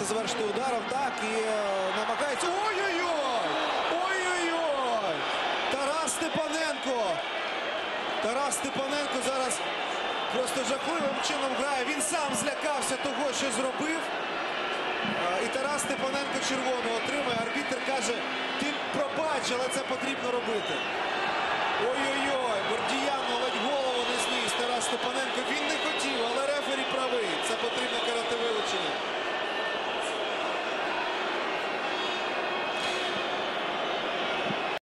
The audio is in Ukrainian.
Завершити ударом, так, і е, намагається. Ой-ой-ой! Ой-ой-ой! Тарас Степаненко! Тарас Степаненко зараз просто жахливим чином грає. Він сам злякався того, що зробив. Е, і Тарас Степаненко червону отримує. Арбітер каже, ти пробач, але це потрібно робити.